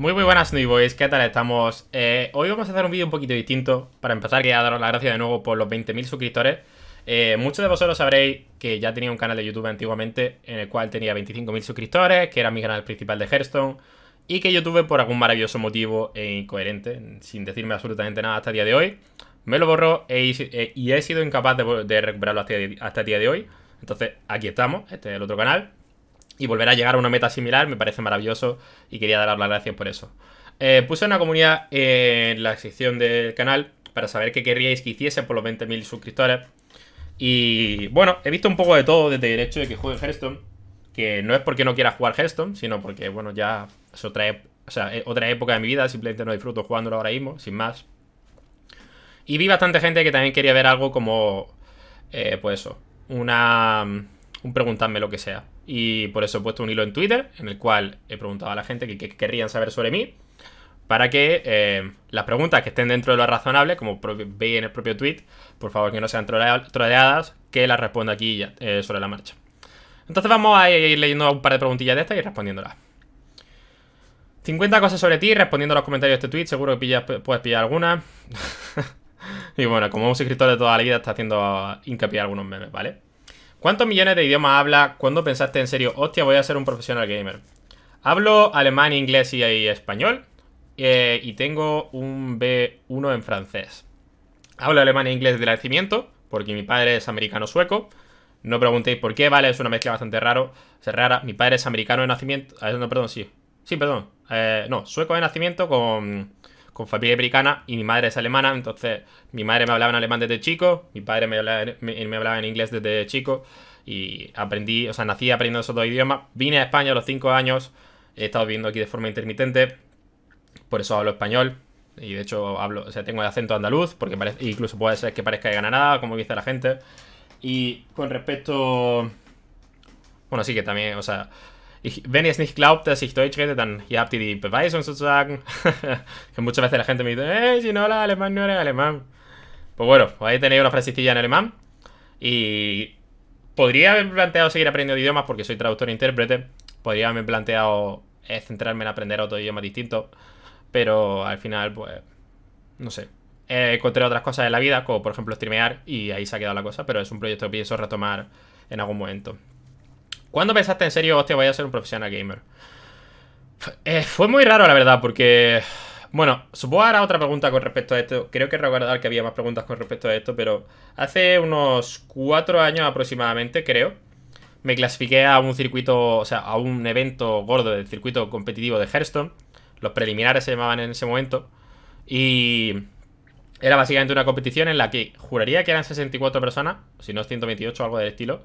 Muy muy buenas New Boys, ¿qué tal estamos? Eh, hoy vamos a hacer un vídeo un poquito distinto. Para empezar quería daros las gracias de nuevo por los 20.000 suscriptores. Eh, Muchos de vosotros sabréis que ya tenía un canal de YouTube antiguamente En el cual tenía 25.000 suscriptores Que era mi canal principal de Hearthstone Y que YouTube por algún maravilloso motivo e incoherente Sin decirme absolutamente nada hasta el día de hoy Me lo borró e eh, y he sido incapaz de, recuperarlo hasta, hasta el día de hoy. Entonces aquí estamos, este es el otro canal y volver a llegar a una meta similar me parece maravilloso y quería daros las gracias por eso. Eh, puse una comunidad en la sección del canal para saber qué querríais que hiciese por los 20.000 suscriptores. Y bueno, he visto un poco de todo desde el hecho de que juegue Hearthstone, que no es porque no quiera jugar Hearthstone, sino porque, bueno, ya es otra, o sea, otra época de mi vida, simplemente no disfruto jugándolo ahora mismo, sin más. Y vi bastante gente que también quería ver algo como, eh, pues eso, una un preguntarme lo que sea. Y por eso he puesto un hilo en Twitter en el cual he preguntado a la gente que, querrían saber sobre mí. Para que eh, las preguntas que estén dentro de lo razonable, como veis en el propio tweet, por favor que no sean troleadas, que las responda aquí ya, eh, sobre la marcha. Entonces vamos a ir leyendo un par de preguntillas de estas y respondiéndolas. 50 cosas sobre ti, respondiendo a los comentarios de este tweet, seguro que puedes pillar alguna. y bueno, como un suscriptor de toda la vida está haciendo hincapié algunos memes, ¿vale? ¿Cuántos millones de idiomas habla? ¿Cuándo pensaste en serio, hostia, voy a ser un profesional gamer? Hablo alemán, inglés y español. Eh, y tengo un B1 en francés. Hablo alemán e inglés de nacimiento, porque mi padre es americano-sueco. No preguntéis por qué, ¿vale? Es una mezcla bastante raro, rara. Mi padre es americano de nacimiento... Ah, no, perdón, sí. Sí, perdón. Eh, no, sueco de nacimiento con con familia americana y mi madre es alemana, entonces mi madre me hablaba en alemán desde chico, mi padre me hablaba, en inglés desde chico y aprendí, o sea, nací aprendiendo esos dos idiomas. Vine a España a los 5 años, he estado viviendo aquí de forma intermitente, por eso hablo español. Y de hecho hablo, o sea, tengo el acento andaluz, porque parece, incluso puede ser que parezca de Granada, como dice la gente. Y con respecto... Bueno, sí que también, o sea, ich, wenn ihr es nicht glaubt, dass ich Deutsch rede, dann hier habt ihr die Beweisung sozusagen. que muchas veces la gente me dice, eh, si no hablas alemán, no eres alemán. Pues bueno, ahí tenéis una frasecilla en alemán. Y podría haber planteado seguir aprendiendo idiomas porque soy traductor e intérprete. Podría haberme planteado eh, centrarme en aprender otro idioma distinto. Pero al final, pues, no sé. encontré otras cosas en la vida, como por ejemplo streamear, y ahí se ha quedado la cosa. Pero es un proyecto que pienso retomar en algún momento. ¿Cuándo pensaste en serio, hostia, voy a ser un profesional gamer? Eh, fue muy raro, la verdad, porque... Bueno, supongo ahora otra pregunta con respecto a esto. Creo que recordar que había más preguntas con respecto a esto, pero hace unos cuatro años aproximadamente, creo, me clasifiqué a un circuito, o sea, a un evento gordo del circuito competitivo de Hearthstone. Los preliminares se llamaban en ese momento. Y era básicamente una competición en la que juraría que eran 64 personas, si no 128 o algo del estilo.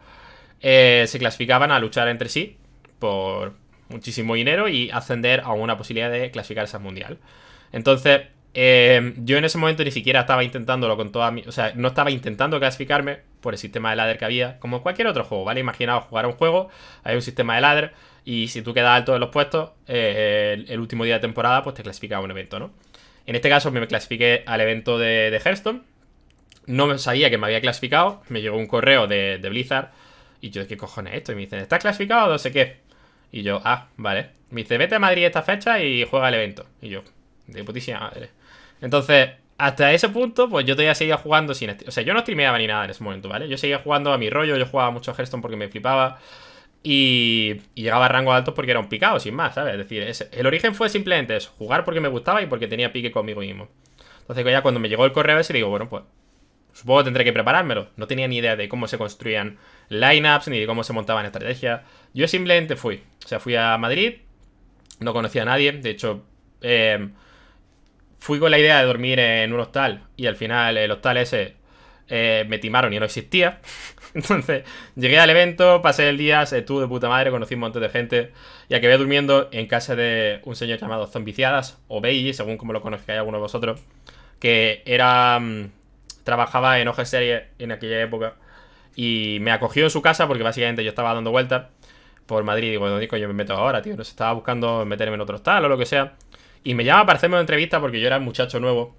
Eh, se clasificaban a luchar entre sí por muchísimo dinero y ascender a una posibilidad de clasificarse al mundial. Entonces, eh, yo en ese momento ni siquiera estaba intentándolo con toda mi... O sea, no estaba intentando clasificarme por el sistema de ladder que había, como cualquier otro juego, ¿vale? Imaginaos jugar un juego, hay un sistema de ladder y si tú quedas alto en los puestos, eh, el, último día de temporada, pues te clasifica a un evento, ¿no? En este caso me clasifiqué al evento de, de Hearthstone. No sabía que me había clasificado, me llegó un correo de, de Blizzard y yo, ¿qué cojones es esto? Y me dicen, ¿estás clasificado? No sé qué. Y yo, ah, vale. Me dice, vete a Madrid esta fecha y juega el evento. Y yo, de putísima madre. Entonces, hasta ese punto, pues yo todavía seguía jugando sin... O sea, yo no streameaba ni nada en ese momento, ¿vale? Yo seguía jugando a mi rollo, yo jugaba mucho a Hearthstone porque me flipaba. Y, llegaba a rangos altos porque era un picado, sin más, ¿sabes? Es decir, el origen fue simplemente eso, jugar porque me gustaba y porque tenía pique conmigo mismo. Entonces ya cuando me llegó el correo ese digo, bueno, pues Supongo que tendré que preparármelo. No tenía ni idea de cómo se construían lineups ni de cómo se montaban estrategias. Yo simplemente fui. O sea, fui a Madrid. No conocía a nadie. De hecho, eh, fui con la idea de dormir en un hostal. Y al final el hostal ese eh, me timaron y no existía. Entonces, llegué al evento, pasé el día, se estuvo de puta madre, conocí un montón de gente. Y acabé durmiendo en casa de un señor llamado Zombiciadas, o Beiji, según como lo conozcáis alguno de vosotros. Que era mm, trabajaba en OG Series en aquella época. Y me acogió en su casa porque básicamente yo estaba dando vueltas por Madrid. Y digo, ¿dónde yo me meto ahora, tío? No se estaba buscando meterme en otro tal o lo que sea. Y me llama para hacerme una entrevista porque yo era un muchacho nuevo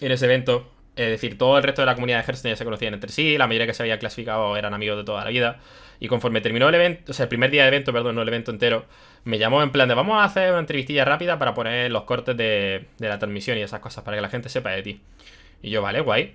en ese evento. Es decir, todo el resto de la comunidad de Hearthstone ya se conocían entre sí, la mayoría que se había clasificado eran amigos de toda la vida. Y conforme terminó el evento, o sea, el primer día de evento, perdón, no el evento entero, me llamó en plan de vamos a hacer una entrevistilla rápida para poner los cortes de, de la transmisión y esas cosas, para que la gente sepa de ti. Y yo, vale, guay.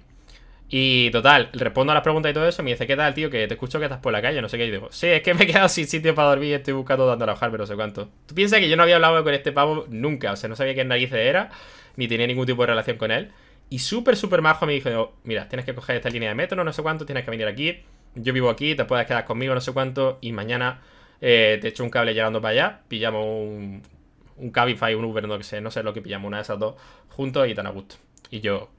Y total, respondo a las preguntas y todo eso. Me dice, ¿qué tal, tío? Que te escucho que estás por la calle, no sé qué. Y digo, sí, es que me he quedado sin sitio para dormir y estoy buscando dónde alojar, pero no sé cuánto. Tú piensas que yo no había hablado con este pavo nunca. O sea, no sabía qué narices era, ni tenía ningún tipo de relación con él. Y súper, súper majo me dijo, mira, tienes que coger esta línea de metro, no sé cuánto, tienes que venir aquí. Yo vivo aquí, te puedes quedar conmigo, no sé cuánto. Y mañana eh, te echo un cable llegando para allá. Pillamos un, un Cabify, un Uber, no sé, no sé lo que pillamos, una de esas dos, juntos y tan a gusto. Y yo,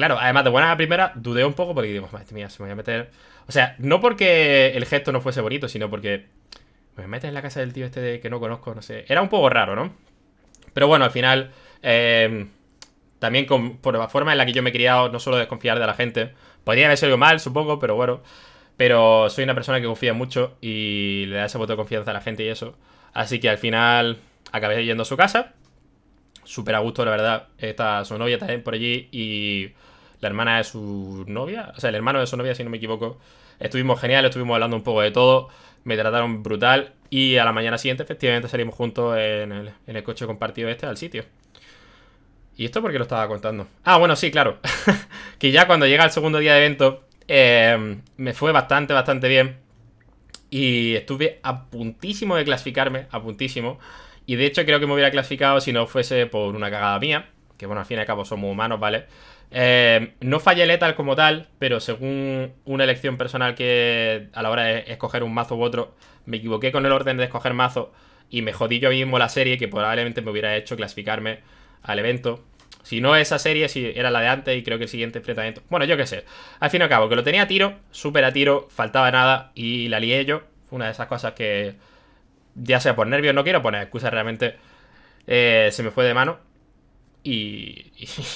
Claro, además de buena a primera, dudé un poco porque digo, madre mía, se me voy a meter. O sea, no porque el gesto no fuese bonito, sino porque me metes en la casa del tío este de que no conozco, no sé. Era un poco raro, ¿no? Pero bueno, al final, eh, también por la forma en la que yo me he criado, no solo desconfiar de la gente. Podría haber sido mal, supongo, pero bueno. Pero soy una persona que confía mucho y le da ese voto de confianza a la gente y eso. Así que al final acabé yendo a su casa. Súper a gusto, la verdad. Está su novia también por allí y la hermana de su novia, o sea, el hermano de su novia, si no me equivoco. Estuvimos genial, estuvimos hablando un poco de todo, me trataron brutal y a la mañana siguiente efectivamente salimos juntos en el, coche compartido este al sitio. ¿Y esto por qué lo estaba contando? Ah, bueno, sí, claro. que ya cuando llega el segundo día de evento, eh, me fue bastante, bastante bien. Y estuve a puntísimo de clasificarme, a puntísimo. Y de hecho creo que me hubiera clasificado si no fuese por una cagada mía. Que bueno, al fin y al cabo somos humanos, ¿vale? Eh, no fallé letal como tal, pero según una elección personal que a la hora de escoger un mazo u otro, me equivoqué con el orden de escoger mazo y me jodí yo mismo la serie que probablemente me hubiera hecho clasificarme al evento. Si no esa serie, si era la de antes y creo que el siguiente enfrentamiento. Bueno, yo qué sé. Al fin y al cabo, que lo tenía a tiro, súper a tiro, faltaba nada y la lié yo. Una de esas cosas que, ya sea por nervios, no quiero poner excusas realmente, eh, se me fue de mano. Y,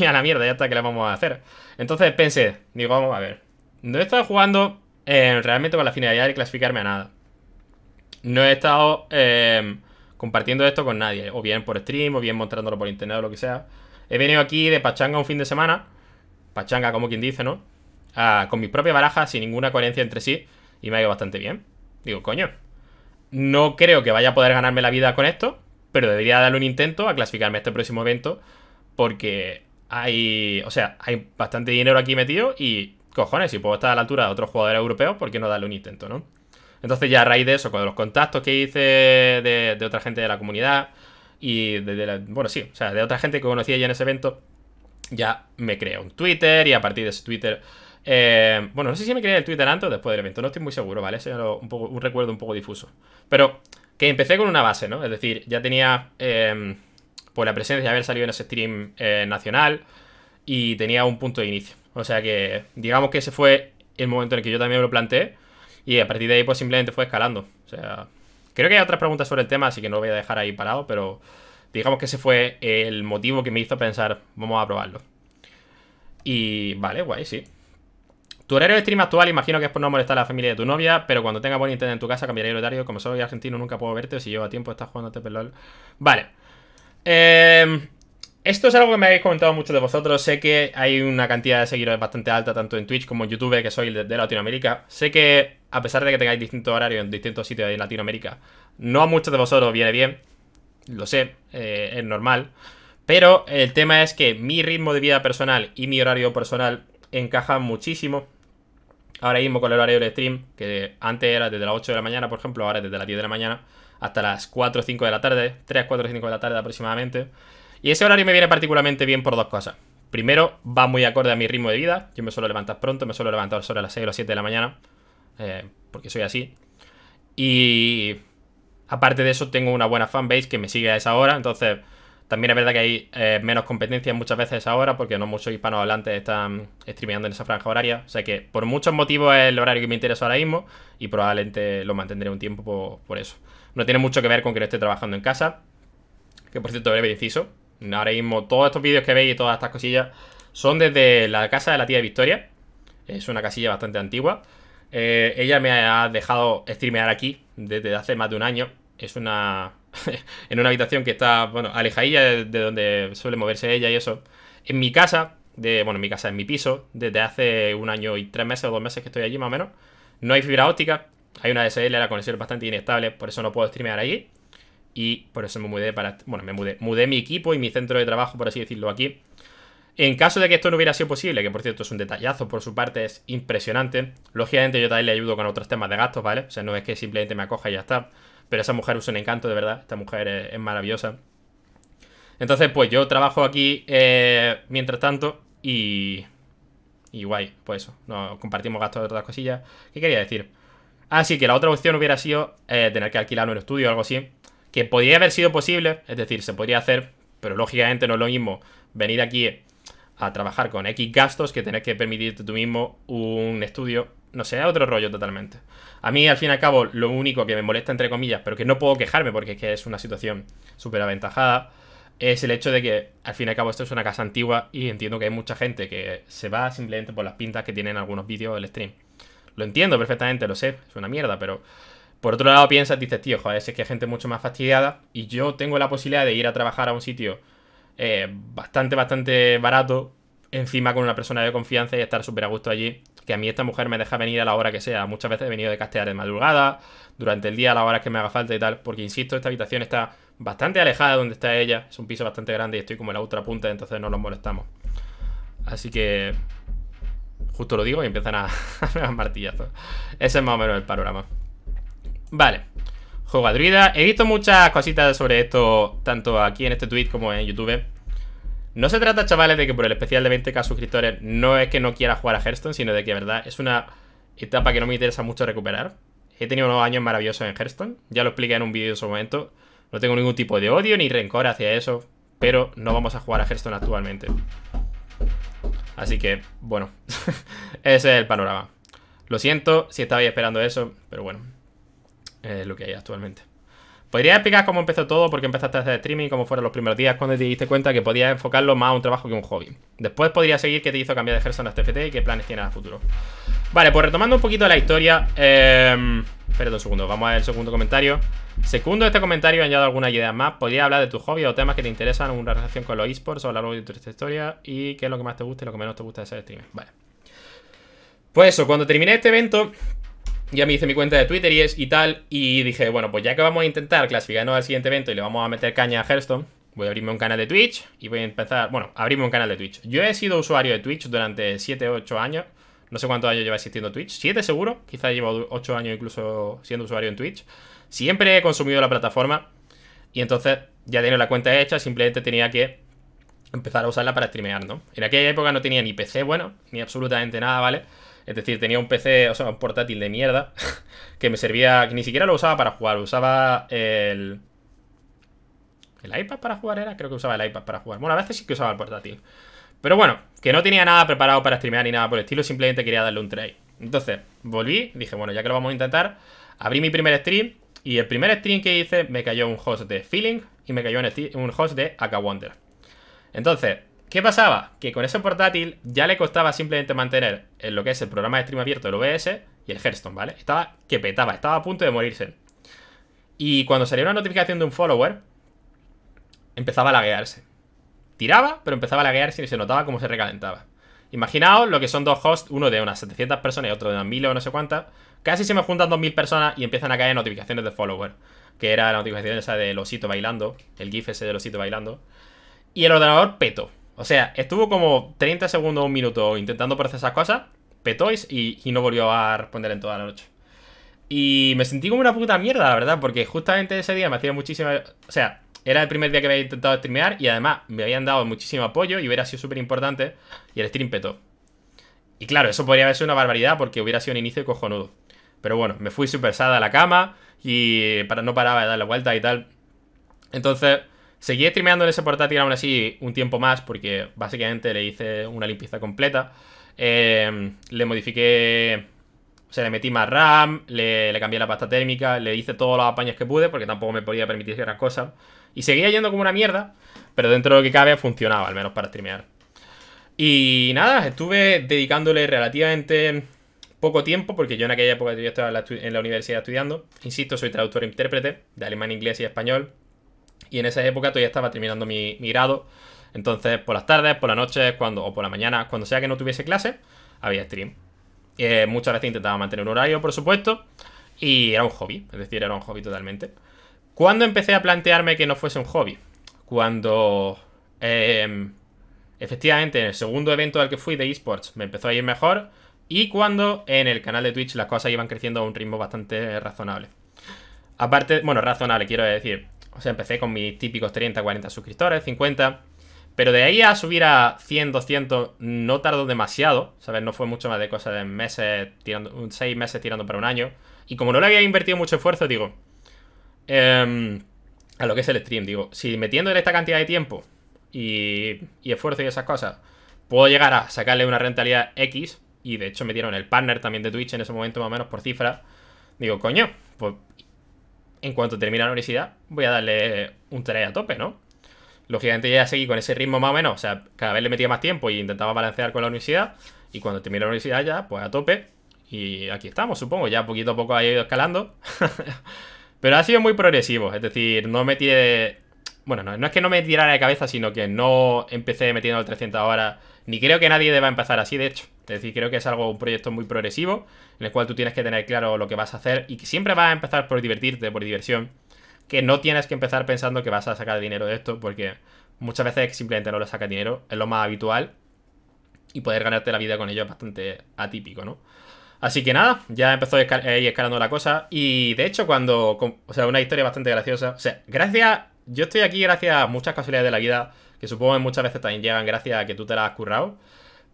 a la mierda, ya está, que le vamos a hacer? Entonces pensé, digo, vamos a ver. No he estado jugando eh, realmente con la finalidad de clasificarme a nada. No he estado eh, compartiendo esto con nadie, o bien por stream, o bien mostrándolo por internet o lo que sea. He venido aquí de pachanga un fin de semana, pachanga como quien dice, ¿no? con mis propias barajas, sin ninguna coherencia entre sí, y me ha ido bastante bien. Digo, coño, no creo que vaya a poder ganarme la vida con esto, pero debería darle un intento a clasificarme a este próximo evento porque hay, o sea, hay bastante dinero aquí metido y, cojones, si puedo estar a la altura de otros jugadores europeos, ¿por qué no darle un intento, no? Entonces ya a raíz de eso, con los contactos que hice de, otra gente de la comunidad y de, bueno, sí, o sea, de otra gente que conocía ya en ese evento, ya me creé un Twitter y a partir de ese Twitter... Eh, bueno, no sé si me creé el Twitter antes o después del evento, no estoy muy seguro, ¿vale? Ese era un, un recuerdo un poco difuso. Pero que empecé con una base, ¿no? Es decir, ya tenía... Eh, por la presencia de haber salido en ese stream eh, nacional y tenía un punto de inicio. O sea que, digamos que ese fue el momento en el que yo también lo planteé y a partir de ahí pues simplemente fue escalando. O sea, creo que hay otras preguntas sobre el tema, así que no lo voy a dejar ahí parado, pero digamos que ese fue el motivo que me hizo pensar, vamos a probarlo. Y vale, guay, sí. Tu horario de stream actual imagino que es por no molestar a la familia de tu novia, pero cuando tenga buen internet en tu casa cambiaré el horario. Como soy argentino nunca puedo verte, si llevo tiempo estás jugando a LOL. Vale. Eh, esto es algo que me habéis comentado muchos de vosotros. Sé que hay una cantidad de seguidores bastante alta, tanto en Twitch como en YouTube, que soy de, Latinoamérica. Sé que, a pesar de que tengáis distintos horarios en distintos sitios de Latinoamérica, no a muchos de vosotros viene bien. Lo sé, eh, es normal. Pero el tema es que mi ritmo de vida personal y mi horario personal encajan muchísimo. Ahora mismo con el horario de stream, que antes era desde las 8 de la mañana, por ejemplo, ahora es desde las 10 de la mañana hasta las 4 o 5 de la tarde, 3, 4 o 5 de la tarde aproximadamente. Y ese horario me viene particularmente bien por dos cosas. Primero, va muy acorde a mi ritmo de vida. Yo me suelo levantar pronto, me suelo levantar sobre las 6 o las 7 de la mañana, eh, porque soy así. Y aparte de eso, tengo una buena fanbase que me sigue a esa hora, entonces también es verdad que hay eh, menos competencia muchas veces a esa hora, porque no muchos hispanohablantes están streameando en esa franja horaria. O sea que por muchos motivos es el horario que me interesa ahora mismo y probablemente lo mantendré un tiempo por, por eso. No tiene mucho que ver con que no esté trabajando en casa. Que por cierto, breve inciso. Ahora mismo todos estos vídeos que veis y todas estas cosillas son desde la casa de la tía Victoria. Es una casilla bastante antigua. Eh, ella me ha dejado streamear aquí desde hace más de un año. Es una... en una habitación que está, bueno, alejadilla de, donde suele moverse ella y eso. En mi casa, de, bueno, en mi casa, en mi piso, desde hace un año y tres meses o dos meses que estoy allí más o menos. No hay fibra óptica, hay una DSL, la conexión es bastante inestable, por eso no puedo streamear allí. Y por eso me mudé para, bueno, me mudé, mudé mi equipo y mi centro de trabajo, por así decirlo, aquí. En caso de que esto no hubiera sido posible, que por cierto es un detallazo por su parte, es impresionante. Lógicamente yo también le ayudo con otros temas de gastos, ¿vale? O sea, no es que simplemente me acoja y ya está. Pero esa mujer es un encanto, de verdad. Esta mujer es maravillosa. Entonces, pues yo trabajo aquí eh, mientras tanto y... Y guay, pues eso, no, compartimos gastos de otras cosillas. ¿Qué quería decir? Ah, sí, que la otra opción hubiera sido eh, tener que alquilar un estudio o algo así. Que podría haber sido posible, es decir, se podría hacer, pero lógicamente no es lo mismo venir aquí a trabajar con X gastos que tener que permitirte tú mismo un estudio. No sé, otro rollo totalmente. A mí, al fin y al cabo, lo único que me molesta, entre comillas, pero que no puedo quejarme porque es que es una situación súper aventajada, es el hecho de que al fin y al cabo esto es una casa antigua y entiendo que hay mucha gente que se va simplemente por las pintas que tienen algunos vídeos del stream. Lo entiendo perfectamente, lo sé, es una mierda, pero por otro lado piensas, dices, tío, joder, es que hay gente mucho más fastidiada y yo tengo la posibilidad de ir a trabajar a un sitio eh, bastante, bastante barato, encima con una persona de confianza y estar súper a gusto allí. Que a mí esta mujer me deja venir a la hora que sea. Muchas veces he venido de castear de madrugada, durante el día a la hora que me haga falta y tal, porque insisto, esta habitación está bastante alejada de donde está ella. Es un piso bastante grande y estoy como en la otra punta, entonces no nos molestamos. Así que... Justo lo digo y empiezan a, a martillazos. Ese es más o menos el panorama. Vale. Juego a druida. He visto muchas cositas sobre esto, tanto aquí en este tweet como en YouTube. No se trata, chavales, de que por el especial de 20k suscriptores no es que no quiera jugar a Hearthstone, sino de que, verdad, es una etapa que no me interesa mucho recuperar. He tenido unos años maravillosos en Hearthstone. Ya lo expliqué en un vídeo en su momento. No tengo ningún tipo de odio ni rencor hacia eso, pero no vamos a jugar a Hearthstone actualmente. Así que, bueno, ese es el panorama. Lo siento si estabais esperando eso, pero bueno, es lo que hay actualmente. Podría explicar cómo empezó todo, por qué empezaste a hacer streaming, cómo fueron los primeros días, cuando te diste cuenta que podías enfocarlo más a un trabajo que un hobby. Después podría seguir qué te hizo cambiar de Hearthstone a TFT y qué planes tienes a futuro. Vale, pues retomando un poquito la historia. Eh, espérate un segundo, vamos a el segundo comentario. Segundo este comentario, añado algunas ideas más. Podría hablar de tu hobby o temas que te interesan, una relación con los esports o hablar de tu historia y qué es lo que más te gusta y lo que menos te gusta de ser streamer. Vale. Pues eso, cuando terminé este evento, ya me hice mi cuenta de Twitter y, es, y tal, y dije, bueno, pues ya que vamos a intentar clasificarnos al siguiente evento y le vamos a meter caña a Hearthstone, voy a abrirme un canal de Twitch y voy a empezar, bueno, abrirme un canal de Twitch. Yo he sido usuario de Twitch durante 7 o 8 años, no sé cuántos años lleva existiendo Twitch, 7 seguro, quizás llevo 8 años incluso siendo usuario en Twitch. Siempre he consumido la plataforma y entonces ya tenía la cuenta hecha, simplemente tenía que empezar a usarla para streamear, ¿no? En aquella época no tenía ni PC bueno, ni absolutamente nada, ¿vale? Es decir, tenía un PC, o sea, un portátil de mierda que me servía, que ni siquiera lo usaba para jugar, usaba el... ¿El iPad para jugar era? Creo que usaba el iPad para jugar. Bueno, a veces sí que usaba el portátil. Pero bueno, que no tenía nada preparado para streamear ni nada por el estilo, simplemente quería darle un try. Entonces, volví, dije, bueno, ya que lo vamos a intentar, abrí mi primer stream y el primer stream que hice me cayó un host de Feeling y me cayó un host de Aka Wonder. Entonces, ¿Qué pasaba? Que con ese portátil ya le costaba simplemente mantener en lo que es el programa de stream abierto, el OBS y el Hearthstone, ¿vale? Estaba que petaba, estaba a punto de morirse. Y cuando salía una notificación de un follower, empezaba a laguearse. Tiraba, pero empezaba a laguearse y se notaba cómo se recalentaba. Imaginaos lo que son dos hosts, uno de unas 700 personas y otro de unas 1000 o no sé cuántas. Casi se me juntan 2000 personas y empiezan a caer notificaciones de follower. Que era la notificación esa del osito bailando, el GIF ese del osito bailando. Y el ordenador peto. O sea, estuvo como 30 segundos o un minuto intentando procesar cosas, petóis y, no volvió a responder en toda la noche. Y me sentí como una puta mierda, la verdad, porque justamente ese día me hacía muchísima... O sea, era el primer día que había intentado streamear y además me habían dado muchísimo apoyo y hubiera sido súper importante y el stream petó. Y claro, eso podría haber sido una barbaridad porque hubiera sido un inicio cojonudo. Pero bueno, me fui súper sada a la cama y para, no paraba de dar la vuelta y tal. Entonces, Seguí streameando en ese portátil aún así un tiempo más porque básicamente le hice una limpieza completa. Eh, le modifiqué... O sea, le metí más RAM, le, cambié la pasta térmica, le hice todos los apaños que pude porque tampoco me podía permitir gran cosas. Y seguía yendo como una mierda, pero dentro de lo que cabe funcionaba, al menos para streamear. Y nada, estuve dedicándole relativamente poco tiempo, porque yo en aquella época yo estaba en la, universidad estudiando. Insisto, soy traductor e intérprete de alemán, inglés y español. Y en esa época todavía estaba terminando mi, grado Entonces, por las tardes, por las noches, cuando, o por la mañana, cuando sea que no tuviese clase, había stream. Eh, muchas veces intentaba mantener un horario, por supuesto, y era un hobby, es decir, era un hobby totalmente. ¿Cuándo empecé a plantearme que no fuese un hobby? Cuando, em, efectivamente, en el segundo evento al que fui de esports me empezó a ir mejor y cuando en el canal de Twitch las cosas iban creciendo a un ritmo bastante razonable. Aparte, bueno, razonable, quiero decir. O sea, empecé con mis típicos 30, 40 suscriptores, 50. Pero de ahí a subir a 100, 200 no tardó demasiado, ¿sabes? No fue mucho más de cosas de meses, tirando, 6 meses tirando para un año. Y como no le había invertido mucho esfuerzo, digo, em, a lo que es el stream, digo, si metiendo en esta cantidad de tiempo y, y esfuerzo y esas cosas, puedo llegar a sacarle una rentabilidad X, y de hecho me dieron el partner también de Twitch en ese momento más o menos por cifra, digo, coño, pues en cuanto termine la universidad voy a darle un try a tope, ¿no? Lógicamente ya seguí con ese ritmo más o menos, o sea, cada vez le metía más tiempo y intentaba balancear con la universidad, y cuando terminé la universidad ya, pues a tope, y aquí estamos, supongo, ya poquito a poco ha ido escalando. Pero ha sido muy progresivo, es decir, no me tiré... Bueno, no, no, es que no me tirara de cabeza, sino que no empecé metiendo el 300 horas, ni creo que nadie deba empezar así, de hecho. Es decir, creo que es algo, un proyecto muy progresivo, en el cual tú tienes que tener claro lo que vas a hacer y que siempre vas a empezar por divertirte, por diversión. Que no tienes que empezar pensando que vas a sacar dinero de esto, porque muchas veces simplemente no le sacas dinero, es lo más habitual. Y poder ganarte la vida con ello es bastante atípico, ¿no? Así que nada, ya empezó a ir escalando la cosa. Y de hecho, cuando. O sea, una historia bastante graciosa. O sea, gracias. Yo estoy aquí gracias a muchas casualidades de la vida. Que supongo que muchas veces también llegan gracias a que tú te las has currado.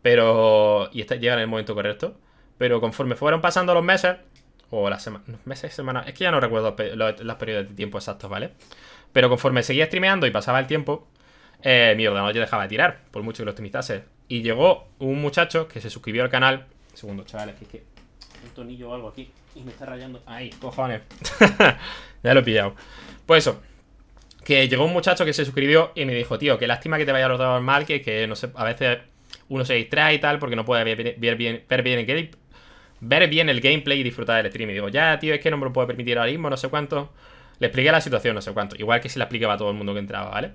Pero. Y este, llega en el momento correcto. Pero conforme fueron pasando los meses. O las semanas. Meses, semanas. Es que ya no recuerdo los, periodos de tiempo exactos, ¿vale? Pero conforme seguía streameando y pasaba el tiempo. Eh, mi ordenador ya dejaba de tirar. Por mucho que lo optimizase. Y llegó un muchacho que se suscribió al canal. Segundo, chavales, que es que. Un tornillo o algo aquí. Y me está rayando. Ahí, cojones. ya lo he pillado. Pues eso. Que llegó un muchacho que se suscribió y me dijo, tío, qué lástima que te vaya a los mal, que, que no sé, a veces uno se distrae y tal porque no puede ver, bien, ver, bien, el gameplay y disfrutar del stream. Y digo, ya, tío, es que no me lo puedo permitir ahora mismo, no sé cuánto. Le expliqué la situación, no sé cuánto. Igual que se la explicaba a todo el mundo que entraba, ¿vale?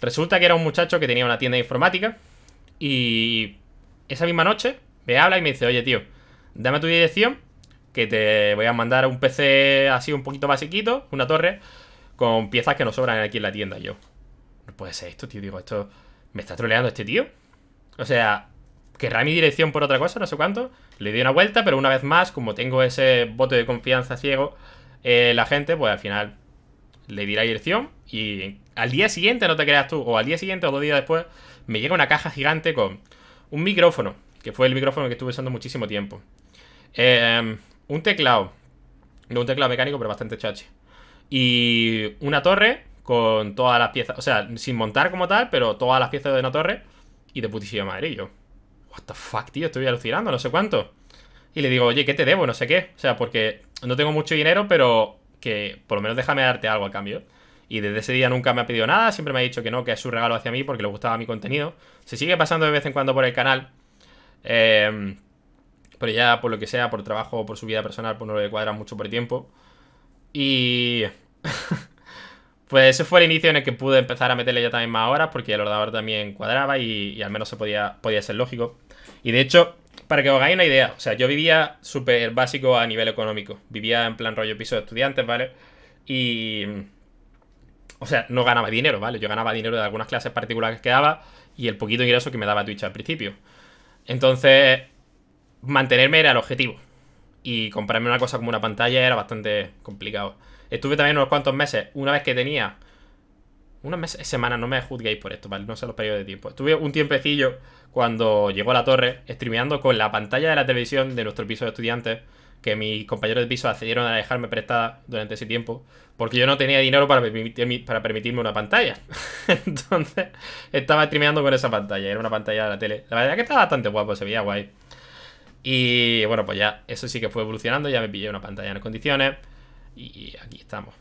Resulta que era un muchacho que tenía una tienda de informática y esa misma noche me habla y me dice, oye, tío, dame tu dirección que te voy a mandar un PC así un poquito basiquito, una torre, con piezas que no sobran aquí en la tienda. yo, no puede ser esto, tío. Digo, esto, ¿me está troleando este tío? O sea, querrá mi dirección por otra cosa, no sé cuánto. Le di una vuelta, pero una vez más, como tengo ese bote de confianza ciego, eh, la gente, pues al final le di la dirección y al día siguiente, no te creas tú, o al día siguiente o dos días después, me llega una caja gigante con un micrófono, que fue el micrófono que estuve usando muchísimo tiempo. Em, un teclado, no un teclado mecánico, pero bastante chache. Y una torre con todas las piezas, o sea, sin montar como tal, pero todas las piezas de una torre y de putísima madre. Y yo, what the fuck, tío, estoy alucinando, no sé cuánto. Y le digo, oye, ¿qué te debo? No sé qué. O sea, porque no tengo mucho dinero, pero que por lo menos déjame darte algo a cambio. Y desde ese día nunca me ha pedido nada, siempre me ha dicho que no, que es su regalo hacia mí porque le gustaba mi contenido. Se sigue pasando de vez en cuando por el canal. Eh, pero ya por lo que sea, por trabajo o por su vida personal, pues no le cuadra mucho por el tiempo. Y... Pues ese fue el inicio en el que pude empezar a meterle ya también más horas porque el ordenador también cuadraba y, al menos se podía, podía ser lógico. Y de hecho, para que os hagáis una idea, o sea, yo vivía súper básico a nivel económico. Vivía en plan rollo piso de estudiantes, ¿vale? Y... O sea, no ganaba dinero, ¿vale? Yo ganaba dinero de algunas clases particulares que daba y el poquito ingreso que me daba Twitch al principio. Entonces, mantenerme era el objetivo. Y comprarme una cosa como una pantalla era bastante complicado. Estuve también unos cuantos meses, una vez que tenía... Unos meses, semanas, no me juzguéis por esto, ¿vale? No sé los periodos de tiempo. Estuve un tiempecillo cuando llegó a la torre, streameando con la pantalla de la televisión de nuestro piso de estudiantes, que mis compañeros de piso accedieron a dejarme prestada durante ese tiempo, porque yo no tenía dinero para, para permitirme una pantalla. Entonces, estaba streameando con esa pantalla, era una pantalla de la tele. La verdad que estaba bastante guapo, se veía guay. Y bueno, pues ya, eso sí que fue evolucionando, ya me pillé una pantalla en condiciones. Y aquí estamos.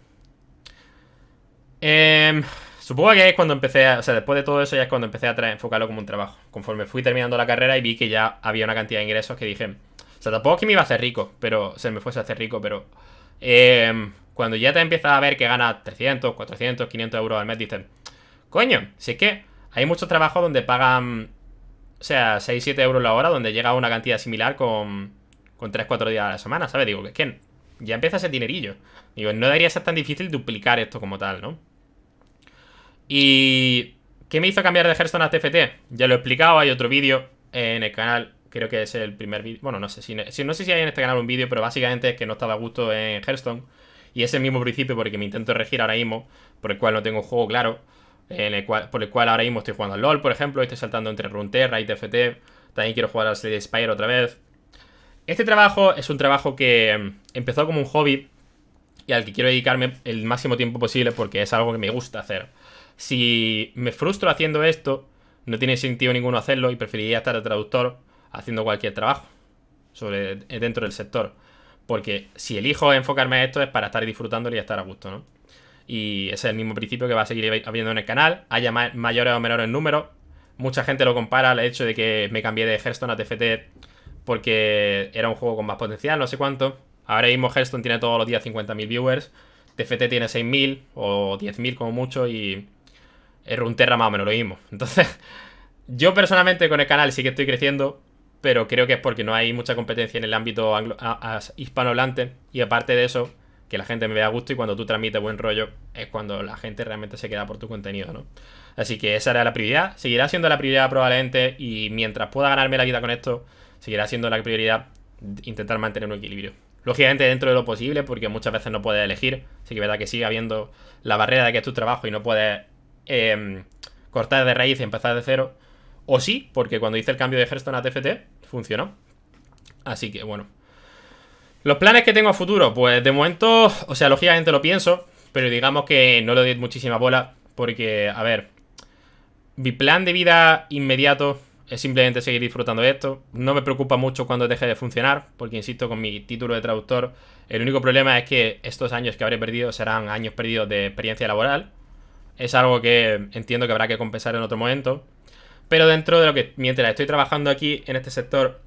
Em, supongo que es cuando empecé a, O sea, después de todo eso ya es cuando empecé a enfocarlo como un trabajo. Conforme fui terminando la carrera y vi que ya había una cantidad de ingresos que dije... O sea, tampoco es que me iba a hacer rico, pero... Se me fuese a hacer rico, pero... Em, cuando ya te empiezas a ver que ganas 300, 400, 500 euros al mes, dices... Coño, si es que Hay muchos trabajos donde pagan, o sea, 6-7 euros la hora, donde llega una cantidad similar con, con 3-4 días a la semana, ¿sabes? Digo, que es que ya empieza ese dinerillo. Digo, no debería ser tan difícil duplicar esto como tal, ¿no? Y... ¿Qué me hizo cambiar de Hearthstone a TFT? Ya lo he explicado, hay otro vídeo en el canal, creo que es el primer vídeo, bueno, no sé si, no sé si hay en este canal un vídeo, pero básicamente es que no estaba a gusto en Hearthstone y es el mismo principio porque me intento regir ahora mismo, por el cual no tengo un juego claro, en el cual, por el cual ahora mismo estoy jugando al LoL, por ejemplo, estoy saltando entre Runeterra y TFT, también quiero jugar al Slade Spire otra vez. Este trabajo es un trabajo que em, empezó como un hobby y al que quiero dedicarme el máximo tiempo posible porque es algo que me gusta hacer. Si me frustro haciendo esto, no tiene sentido ninguno hacerlo y preferiría estar de traductor haciendo cualquier trabajo sobre, dentro del sector. Porque si elijo enfocarme a esto es para estar disfrutándolo y estar a gusto, ¿no? Y ese es el mismo principio que va a seguir habiendo en el canal. Haya mayores o menores números. Mucha gente lo compara al hecho de que me cambié de Hearthstone a TFT porque era un juego con más potencial, no sé cuánto. Ahora mismo Hearthstone tiene todos los días 50.000 viewers. TFT tiene 6.000 o 10.000 como mucho y Runterra más o menos lo mismo. Entonces, yo personalmente con el canal sí que estoy creciendo, pero creo que es porque no hay mucha competencia en el ámbito hispanohablante. Y aparte de eso, que la gente me vea a gusto y cuando tú transmites buen rollo es cuando la gente realmente se queda por tu contenido, ¿no? Así que esa era la prioridad, seguirá siendo la prioridad probablemente y mientras pueda ganarme la vida con esto, seguirá siendo la prioridad intentar mantener un equilibrio. Lógicamente dentro de lo posible, porque muchas veces no puedes elegir, así que verdad que sigue habiendo la barrera de que es tu trabajo y no puedes Em, cortar de raíz y empezar de cero. O sí, porque cuando hice el cambio de Hearthstone a TFT, funcionó. Así que bueno. Los planes que tengo a futuro, pues de momento, o sea, lógicamente lo pienso, pero digamos que no le doy muchísima bola, porque, a ver, mi plan de vida inmediato es simplemente seguir disfrutando de esto. No me preocupa mucho cuando deje de funcionar, porque insisto, con mi título de traductor, el único problema es que estos años que habré perdido serán años perdidos de experiencia laboral, es algo que entiendo que habrá que compensar en otro momento. Pero dentro de lo que, mientras estoy trabajando aquí en este sector,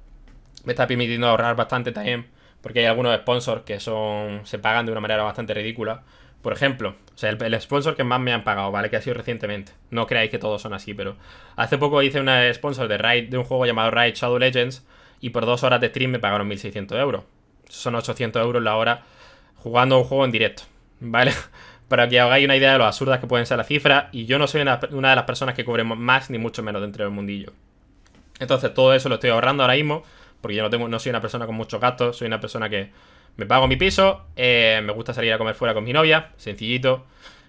me está permitiendo ahorrar bastante también. Porque hay algunos sponsors que son se pagan de una manera bastante ridícula. Por ejemplo, o sea, el, sponsor que más me han pagado, ¿vale? Que ha sido recientemente. No creáis que todos son así, pero hace poco hice una sponsor de, Raid, de un juego llamado Raid Shadow Legends y por dos horas de stream me pagaron 1.600 euros. Son 800 euros la hora jugando un juego en directo, ¿vale? para que hagáis una idea de lo absurdas que pueden ser las cifras. Y yo no soy una, de las personas que cobremos más ni mucho menos dentro del mundillo. Entonces todo eso lo estoy ahorrando ahora mismo. Porque yo no, tengo, no soy una persona con muchos gastos. Soy una persona que me pago mi piso. Eh, me gusta salir a comer fuera con mi novia. Sencillito.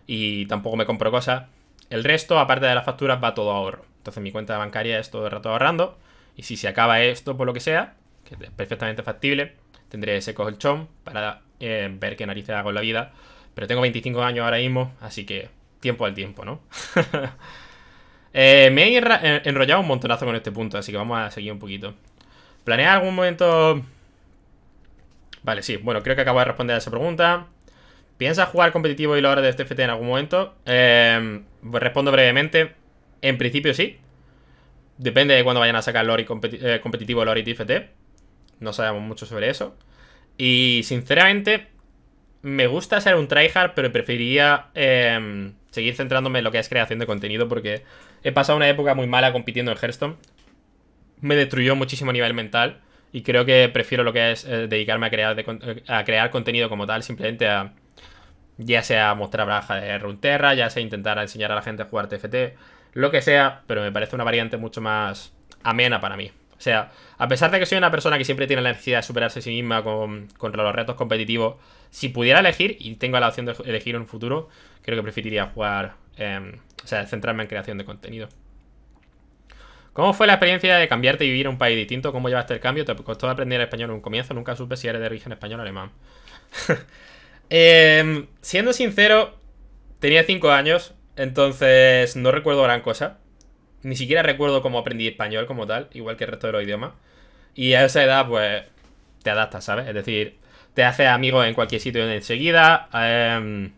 Y tampoco me compro cosas. El resto, aparte de las facturas, va todo a ahorro. Entonces mi cuenta bancaria es todo el rato ahorrando. Y si se acaba esto por lo que sea, que es perfectamente factible, tendré ese colchón para eh, ver qué narices hago en la vida pero tengo 25 años ahora mismo, así que tiempo al tiempo, ¿no? Eh, me he enrollado un montonazo con este punto, así que vamos a seguir un poquito. ¿Planea algún momento...? Vale, sí, bueno, creo que acabo de responder a esa pregunta. ¿Piensas jugar competitivo y lo de TFT en algún momento? Eh, pues respondo brevemente. En principio sí. Depende de cuándo vayan a sacar lore eh, competitivo lore y TFT. No sabemos mucho sobre eso. Y sinceramente, me gusta ser un tryhard, pero preferiría em, seguir centrándome en lo que es creación de contenido porque he pasado una época muy mala compitiendo en Hearthstone. Me destruyó muchísimo a nivel mental y creo que prefiero lo que es eh, dedicarme a crear, eh, a crear contenido como tal, simplemente a ya sea mostrar braja de Runeterra, ya sea intentar enseñar a la gente a jugar TFT, lo que sea, pero me parece una variante mucho más amena para mí. O sea, a pesar de que soy una persona que siempre tiene la necesidad de superarse a sí misma con, contra los retos competitivos, si pudiera elegir, y tengo la opción de elegir un futuro, creo que preferiría jugar, em, o sea, centrarme en creación de contenido. ¿Cómo fue la experiencia de cambiarte y vivir en un país distinto? ¿Cómo llevaste el cambio? ¿Te costó aprender español en un comienzo? Nunca supe si eres de origen español o alemán. Em, siendo sincero, tenía 5 años, entonces no recuerdo gran cosa. Ni siquiera recuerdo cómo aprendí español como tal, igual que el resto de los idiomas. Y a esa edad, pues, te adaptas, ¿sabes? Es decir, te haces amigo en cualquier sitio enseguida. Eh,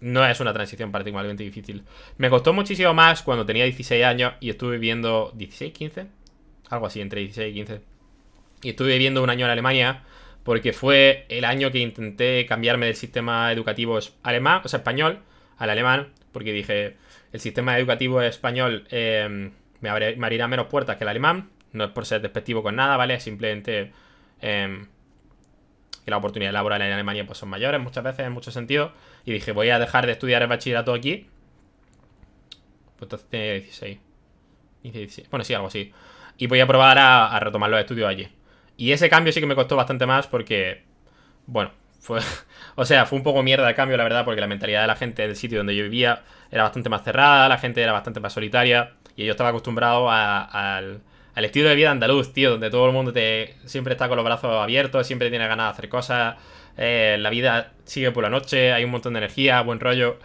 no es una transición particularmente difícil. Me costó muchísimo más cuando tenía 16 años y estuve viviendo... ¿16, 15? Algo así, entre 16 y 15. Y estuve viviendo un año en Alemania porque fue el año que intenté cambiarme del sistema educativo alemán, o sea, español, al alemán, porque dije, el sistema educativo español em, me, abrirá menos puertas que el alemán. No es por ser despectivo con nada, ¿vale? Simplemente em, que la oportunidad laboral en Alemania pues, son mayores muchas veces, en muchos sentidos. Y dije, voy a dejar de estudiar el bachillerato aquí. Pues entonces tiene 16. 16. Bueno, sí, algo así. Y voy a probar a retomar los estudios allí. Y ese cambio sí que me costó bastante más porque, bueno, fue, o sea, fue un poco mierda de cambio, la verdad, porque la mentalidad de la gente del sitio donde yo vivía era bastante más cerrada, la gente era bastante más solitaria, y yo estaba acostumbrado al, estilo de vida andaluz, tío, donde todo el mundo te siempre está con los brazos abiertos, siempre tiene ganas de hacer cosas, eh, la vida sigue por la noche, hay un montón de energía, buen rollo,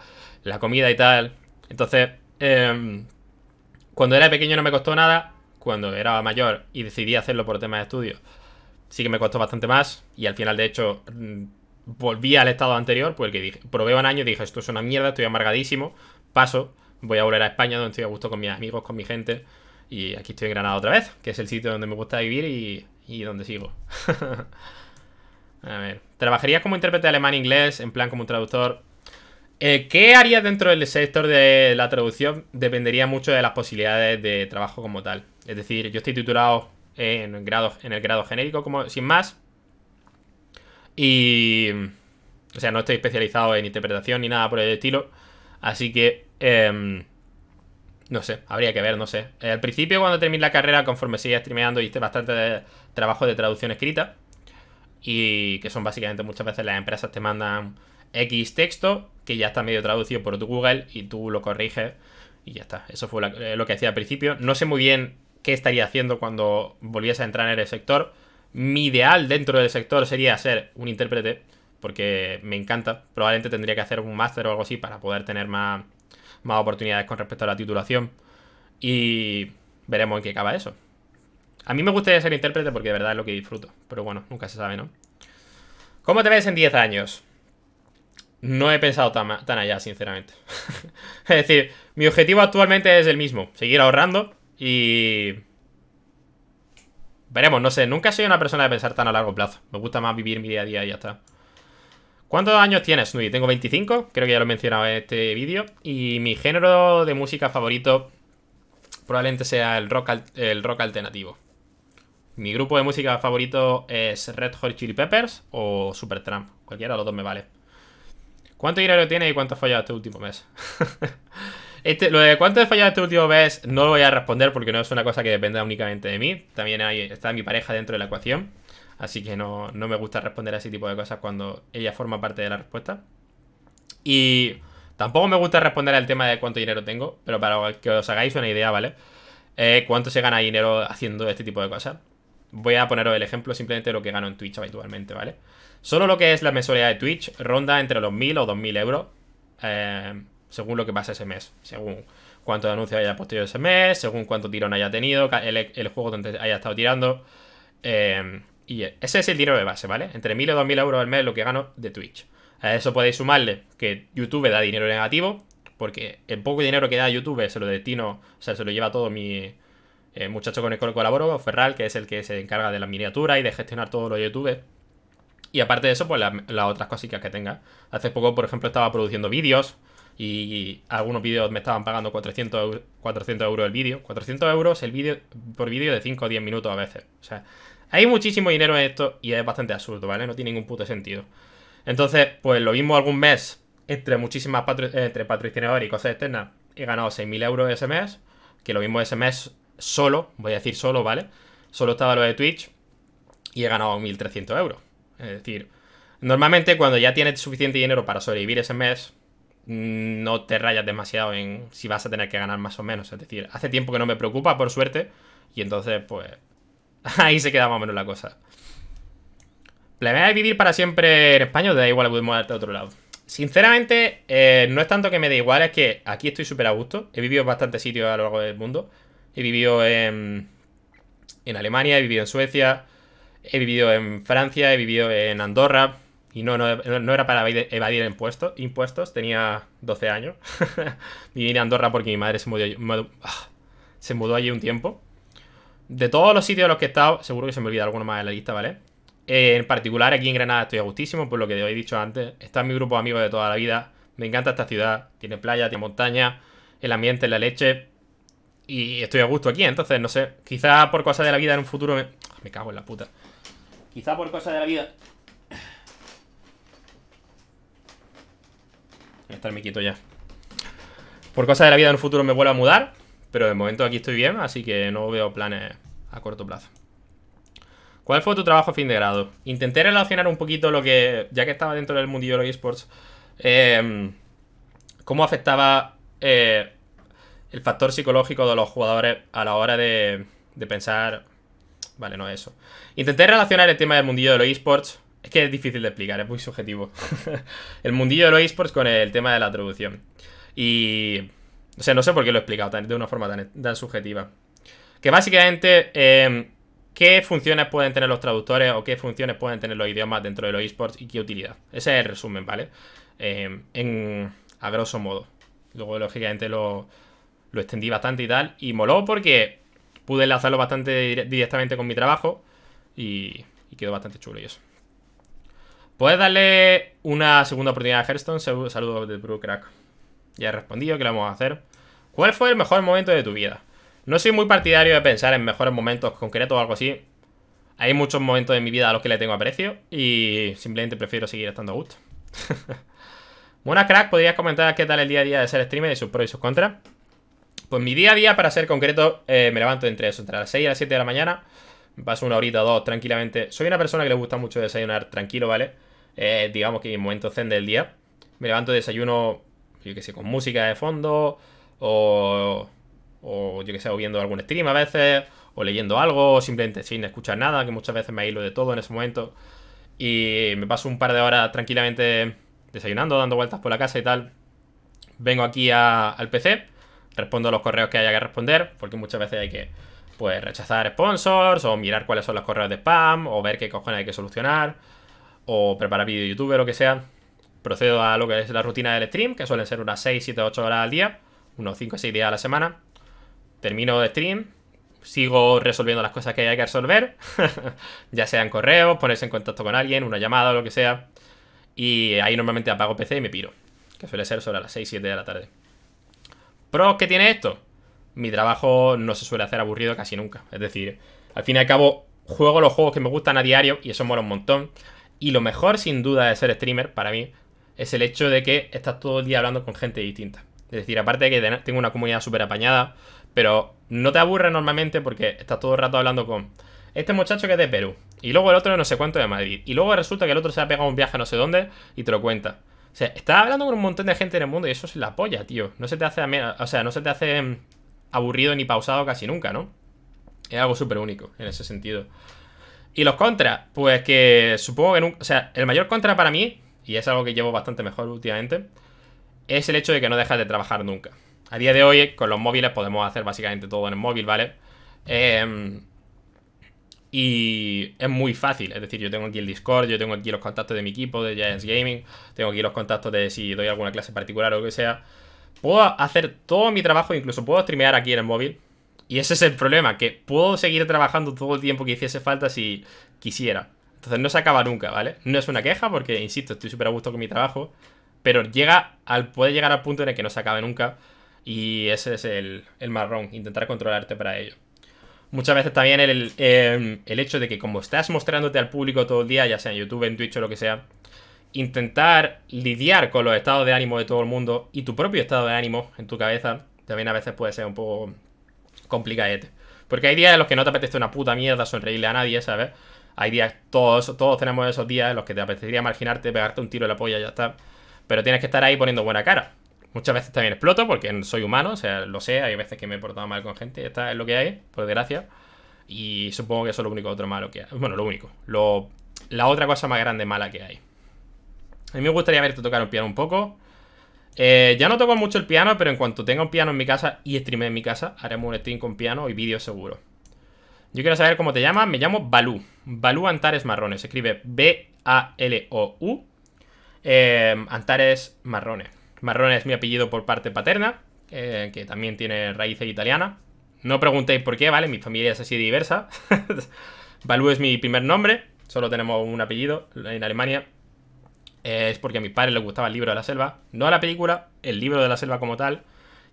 la comida y tal. Entonces, em, cuando era pequeño no me costó nada, cuando era mayor y decidí hacerlo por temas de estudio, sí que me costó bastante más, y al final, de hecho mm, volví al estado anterior, pues que dije, probé un año dije, esto es una mierda, estoy amargadísimo, paso, voy a volver a España donde estoy a gusto con mis amigos, con mi gente, y aquí estoy en Granada otra vez, que es el sitio donde me gusta vivir y, y donde sigo. a ver, ¿trabajarías como intérprete alemán-inglés, en plan como un traductor? Eh, ¿Qué harías dentro del sector de la traducción? Dependería mucho de las posibilidades de trabajo como tal. Es decir, yo estoy titulado en, grado, en el grado genérico, como sin más, y... O sea, no estoy especializado en interpretación ni nada por el estilo. Así que... Em, no sé, habría que ver, no sé. al principio, cuando terminé la carrera, conforme seguía streameando, hice bastante trabajo de traducción escrita. Y que son básicamente muchas veces las empresas te mandan X texto, que ya está medio traducido por tu Google, y tú lo corriges. Y ya está. Eso fue eh, lo que hacía al principio. No sé muy bien qué estaría haciendo cuando volviese a entrar en el sector. Mi ideal dentro del sector sería ser un intérprete, porque me encanta. Probablemente tendría que hacer un máster o algo así para poder tener más, más oportunidades con respecto a la titulación. Y veremos en qué acaba eso. A mí me gustaría ser intérprete porque de verdad es lo que disfruto. Pero bueno, nunca se sabe, ¿no? ¿Cómo te ves en 10 años? No he pensado tan, allá, sinceramente. es decir, mi objetivo actualmente es el mismo. Seguir ahorrando y Veremos, no sé. Nunca soy una persona de pensar tan a largo plazo. Me gusta más vivir mi día a día y ya está. ¿Cuántos años tienes, Nui? Tengo 25, creo que ya lo he mencionado en este vídeo. Y mi género de música favorito probablemente sea el rock, el rock alternativo. Mi grupo de música favorito es Red Hot Chili Peppers o Supertramp. Cualquiera de los dos me vale. ¿Cuánto dinero tienes y cuánto has fallado este último mes? Este, lo de cuánto he fallado este último mes no lo voy a responder porque no es una cosa que dependa únicamente de mí. También está mi pareja dentro de la ecuación. Así que no, me gusta responder a ese tipo de cosas cuando ella forma parte de la respuesta. Y tampoco me gusta responder al tema de cuánto dinero tengo, pero para que os hagáis una idea, ¿vale? Eh, cuánto se gana dinero haciendo este tipo de cosas. Voy a poneros el ejemplo simplemente de lo que gano en Twitch habitualmente, ¿vale? Solo lo que es la mensualidad de Twitch ronda entre los 1000 o 2000 euros. Eh, según lo que pasa ese mes, según cuánto anuncios haya puesto ese mes, según cuánto tirón haya tenido, el, juego donde haya estado tirando. Em, y ese es el dinero de base, ¿vale? Entre 1000 y 2000 euros al mes lo que gano de Twitch. A eso podéis sumarle que YouTube da dinero negativo, porque el poco dinero que da YouTube se lo destino, o sea, se lo lleva todo mi eh, muchacho con el que colaboro, Ferral, que es el que se encarga de la miniatura y de gestionar todo lo de YouTube. Y aparte de eso, pues las otras cositas que tenga. Hace poco, por ejemplo, estaba produciendo vídeos y algunos vídeos me estaban pagando 400, 400 euros el vídeo. 400 euros el vídeo por vídeo de 5 o 10 minutos a veces. O sea, hay muchísimo dinero en esto y es bastante absurdo, ¿vale? No tiene ningún puto sentido. Entonces, pues lo mismo algún mes entre muchísimas entre patrocinadores y cosas externas. He ganado 6.000 euros ese mes. Que lo mismo ese mes solo, voy a decir solo, ¿vale? Solo estaba lo de Twitch y he ganado 1.300 euros. Es decir, normalmente cuando ya tienes suficiente dinero para sobrevivir ese mes, no te rayas demasiado en si vas a tener que ganar más o menos. Es decir, hace tiempo que no me preocupa, por suerte, y entonces, pues, ahí se queda más o menos la cosa. ¿Planeas vivir para siempre en España o da igual mudarte a otro lado? Sinceramente, eh, no es tanto que me da igual, es que aquí estoy súper a gusto. He vivido en bastantes sitios a lo largo del mundo. He vivido en, en Alemania, he vivido en Suecia, he vivido en Francia, he vivido en Andorra. Y no, no, no era para evadir impuestos, impuestos tenía 12 años. Viví en Andorra porque mi madre se mudó, ah, se mudó allí un tiempo. De todos los sitios a los que he estado, seguro que se me olvida alguno más en la lista, ¿vale? en particular aquí en Granada estoy a gustísimo, por lo que os he dicho antes. Está en mi grupo de amigos de toda la vida. Me encanta esta ciudad. Tiene playa, tiene montaña. el ambiente, la leche. Y estoy a gusto aquí, entonces no sé. Quizá por cosas de la vida en un futuro me, me cago en la puta. Quizá por cosas de la vida. Voy a estar me quito ya. Por cosas de la vida en un futuro me vuelvo a mudar. Pero de momento aquí estoy bien, así que no veo planes a corto plazo. ¿Cuál fue tu trabajo a fin de grado? Intenté relacionar un poquito lo que, ya que estaba dentro del mundillo de los esports, eh, cómo afectaba eh, el factor psicológico de los jugadores a la hora de, de pensar... Vale, no eso. Intenté relacionar el tema del mundillo de los esports. Es que es difícil de explicar, es muy subjetivo. el mundillo de los esports con el tema de la traducción. Y... O sea, no sé por qué lo he explicado de una forma tan, subjetiva. Que básicamente... Eh, qué funciones pueden tener los traductores o qué funciones pueden tener los idiomas dentro de los esports y qué utilidad. Ese es el resumen, ¿vale? Eh, en, a grosso modo. Luego, lógicamente, lo, lo extendí bastante y tal. Y moló porque pude enlazarlo bastante directamente con mi trabajo y, quedó bastante chulo y eso. Puedes darle una segunda oportunidad a Hearthstone. Saludos de Blue Crack. Ya he respondido, ¿qué le vamos a hacer? ¿Cuál fue el mejor momento de tu vida? No soy muy partidario de pensar en mejores momentos concretos o algo así. Hay muchos momentos de mi vida a los que le tengo aprecio y simplemente prefiero seguir estando a gusto. Buenas, crack. ¿Podrías comentar qué tal el día a día de ser streamer y sus pros y sus contras? Pues mi día a día, para ser concreto, eh, me levanto entre eso, entre las 6 y las 7 de la mañana. Paso una horita o dos tranquilamente. Soy una persona que le gusta mucho desayunar tranquilo, ¿vale? Eh, digamos que mi momento zen del día. Me levanto, desayuno, yo qué sé, con música de fondo o o yo que sé, o viendo algún stream a veces, o leyendo algo, o simplemente sin escuchar nada, que muchas veces me aíslo de todo en ese momento. Y me paso un par de horas tranquilamente desayunando, dando vueltas por la casa y tal. Vengo aquí al PC, respondo los correos que haya que responder, porque muchas veces hay que pues rechazar sponsors, o mirar cuáles son los correos de spam, o ver qué cojones hay que solucionar, o preparar vídeo de YouTube o lo que sea. Procedo a lo que es la rutina del stream, que suelen ser unas 6, 7, 8 horas al día, unos 5 o 6 días a la semana termino de stream, sigo resolviendo las cosas que hay que resolver, ya sean correos, ponerse en contacto con alguien, una llamada o lo que sea. Y ahí normalmente apago PC y me piro, que suele ser sobre las 6, 7 de la tarde. ¿Pros que tiene esto? Mi trabajo no se suele hacer aburrido casi nunca. Es decir, al fin y al cabo, juego los juegos que me gustan a diario y eso mola un montón. Y lo mejor, sin duda, de ser streamer, para mí, es el hecho de que estás todo el día hablando con gente distinta. Es decir, aparte de que tengo una comunidad súper apañada, pero no te aburre normalmente porque estás todo el rato hablando con este muchacho que es de Perú. Y luego el otro no sé cuánto de Madrid. Y luego resulta que el otro se ha pegado un viaje a no sé dónde y te lo cuenta. O sea, estás hablando con un montón de gente en el mundo y eso es la polla, tío. No se te hace, o sea, no se te hace mm, aburrido ni pausado casi nunca, ¿no? Es algo súper único en ese sentido. Y los contras, pues que supongo que nunca... O sea, el mayor contra para mí, y es algo que llevo bastante mejor últimamente, es el hecho de que no dejas de trabajar nunca. A día de hoy, con los móviles podemos hacer básicamente todo en el móvil, ¿vale? Em, y es muy fácil, es decir, yo tengo aquí el Discord, yo tengo aquí los contactos de mi equipo, de Giants Gaming, tengo aquí los contactos de si doy alguna clase particular o lo que sea. Puedo hacer todo mi trabajo, incluso puedo streamear aquí en el móvil. Y ese es el problema, que puedo seguir trabajando todo el tiempo que hiciese falta si quisiera. Entonces no se acaba nunca, ¿vale? No es una queja porque, insisto, estoy súper a gusto con mi trabajo. Pero llega al, puede llegar al punto en el que no se acabe nunca. Y ese es el, marrón, intentar controlarte para ello. Muchas veces también el, em, el, hecho de que como estás mostrándote al público todo el día, ya sea en YouTube, en Twitch o lo que sea, intentar lidiar con los estados de ánimo de todo el mundo y tu propio estado de ánimo en tu cabeza, también a veces puede ser un poco complicadete. Porque hay días en los que no te apetece una puta mierda sonreírle a nadie, ¿sabes? Hay días, todos, todos tenemos esos días en los que te apetecería marginarte, pegarte un tiro en la polla y ya está. Pero tienes que estar ahí poniendo buena cara. Muchas veces también exploto porque soy humano, o sea, lo sé, hay veces que me he portado mal con gente, esta es lo que hay, por desgracia. Y supongo que eso es lo único otro malo que hay. Bueno, lo único. Lo, la otra cosa más grande mala que hay. A mí me gustaría verte tocar un piano un poco. Eh, ya no toco mucho el piano, pero en cuanto tenga un piano en mi casa y streame en mi casa, haremos un stream con piano y vídeo seguro. Yo quiero saber cómo te llamas. Me llamo Balú. Balú Antares Marrones. Se escribe B-A-L-O-U. Eh, Antares Marrones. Marrone es mi apellido por parte paterna, que también tiene raíces italianas. No preguntéis por qué, ¿vale? Mi familia es así diversa. Balú es mi primer nombre, solo tenemos un apellido en Alemania. es porque a mis padres les gustaba el libro de la selva, no la película, el libro de la selva como tal.